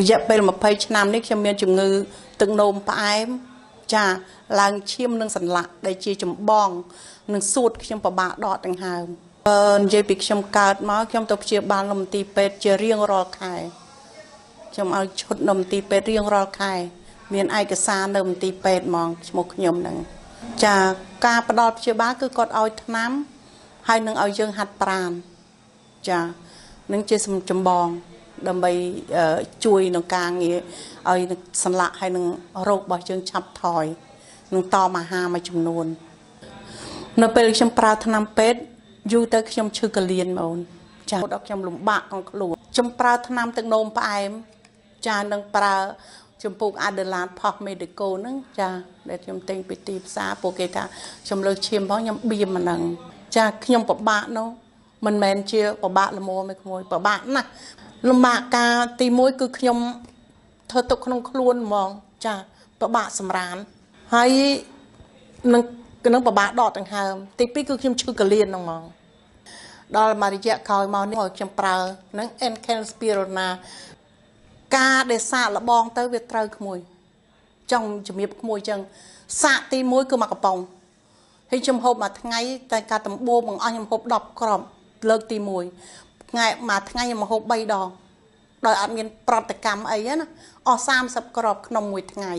រយៈពេល20ឆ្នាំនេះខ្ញុំមានជំងឺទឹកនោមផ្អែមចាឡើងឈាមនិងសន្លាក់ដែលជាចម្បងនិងសួតខ្ញុំពិបាកដកដង្ហើមបើនិយាយពីខ្ញុំកើតមកខ្ញុំទៅព្យាបាលនៅមន្ទីរពេទ្យជារៀងរាល់ខែខ្ញុំឲ្យឈុតនៅមន្ទីរពេទ្យរៀងរាល់ខែ មានឯកសារនៅមន្ទីរពេទ្យហ្មងឈ្មោះខ្ញុំហ្នឹងចាការផ្ដល់ព្យាបាលគឺគាត់ឲ្យថ្នាំហើយនឹងឲ្យយើងហាត់ប្រាណចានឹងជាចម្បង ដើម្បីជួយក្នុងការងារឲ្យសន្លាក់ហើយនឹងរោគរបស់យើងឆាប់ថយនឹងតមអាហារមួយចំនួន នៅពេលខ្ញុំប្រើថ្នាំពេទ្យយូរទៅខ្ញុំឈឺកលៀនមកអូនចាដល់ខ្ញុំលំបាកក្នុងខ្លួនខ្ញុំប្រើថ្នាំទឹកនោមផ្អែមចានឹងប្រើចំពោះអាដេឡានផុសមេឌីកូហ្នឹងចាដែលខ្ញុំទិញពីទីផ្សារពួកគេថាខ្ញុំលើកឈាមផងខ្ញុំបៀមអាហ្នឹងចាខ្ញុំពិបាកនោះមិនមែនជាពិបាកល្មមឯក្មួយពិបាកណាស់ លំបាកការទី1គឺខ្ញុំធ្វើទុកក្នុងខ្លួនហ្មងចាពិបាកសម្រានហើយនឹងនឹងពិបាកដកដង្ហើមទី2គឺខ្ញុំឈឺកលៀនហ្នឹងហ្មងដល់មួយរយៈក្រោយមកនេះឲ្យខ្ញុំប្រើហ្នឹង Enkel Spirona ការដែលសាកលបងទៅវាត្រូវក្មួយចង់ជំរាបក្មួយចឹងសាកទី1គឺមកកំប៉ុងហើយខ្ញុំហូបមួយថ្ងៃតែការដំបូងបងអស់ខ្ញុំហូប10គ្រាប់លើកទី1 ថ្ងៃមួយថ្ងៃខ្ញុំហូប3ដងដោយអត់មានប្រតិកម្មអីណាអស់30គ្រាប់ក្នុងមួយថ្ងៃ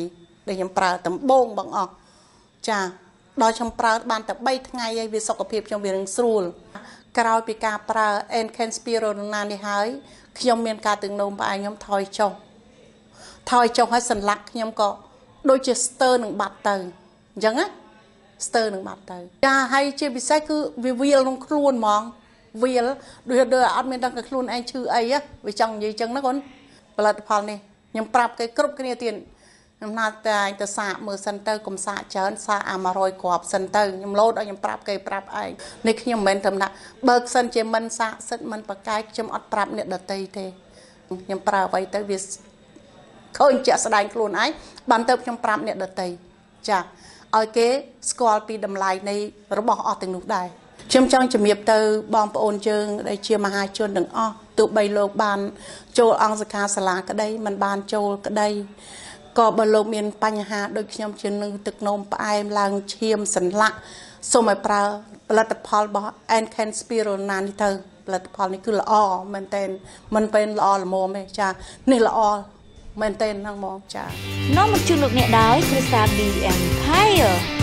ដែលខ្ញុំប្រើដំបូងបងអស់ចាដល់ខ្ញុំប្រើបានតែ3ថ្ងៃហើយវាសុខភាពខ្ញុំវានឹងស្រួលក្រោយពីការប្រើ Encanspirona នេះហើយខ្ញុំមានការទឹកនោមផ្អែមខ្ញុំថយចុះថយចុះហើយសន្លាក់ខ្ញុំក៏ដូចជាស្ទើរនឹងបាត់ទៅអញ្ចឹងណាស្ទើរនឹងបាត់ទៅចាហើយជាពិសេសគឺវាវាលក្នុងខ្លួនហ្មង វាលដូចដូចអត់មានដឹងថាខ្លួនឯងឈឺអីវាចង់និយាយចឹងណាកូនផលិតផលនេះខ្ញុំប្រាប់គេគ្រប់គ្នាទៀតខ្ញុំណាត់តែឯងទៅសាកមើលសិនទៅកុំសាកច្រើនសាកអា100គ្រាប់សិនទៅខ្ញុំលោតឲ្យខ្ញុំប្រាប់គេប្រាប់ឯងនេះខ្ញុំមិនមែនតែណាបើកសិនជាមិនសាកសិតមិនបកាយខ្ញុំអត់ប្រាប់អ្នកដតីទេខ្ញុំប្រើអ្វីទៅវាឃើញជាក់ស្ដែងខ្លួនឯងបានទៅខ្ញុំប្រាប់អ្នកដតីចាឲ្យគេស្គាល់ពីតម្លៃនៃរបស់អស់ទាំងនោះដែរ ខ្ញុំចង់ជំរាបទៅបងប្អូនយើងដែលជាមហាជនទាំងអស់ទោះបីលោកបាន ចូលអង្គសខាសាលាក្តីមិនបានចូលក្តីក៏បើលោកមានបញ្ហាដូចខ្ញុំជានឹងទឹកនោមផ្អែមឡើងឈាមសន្លាក់សូមឲ្យប្រើផលិតផលរបស់ Encan Spirulina នេះទៅផលិតផលនេះគឺល្អមែនតែនមិនពេនល្អល្មមទេចានេះល្អមែនតែនហ្នឹងហ្មងចានាំមកជូនលោកអ្នកដោយ Crystal BM Tire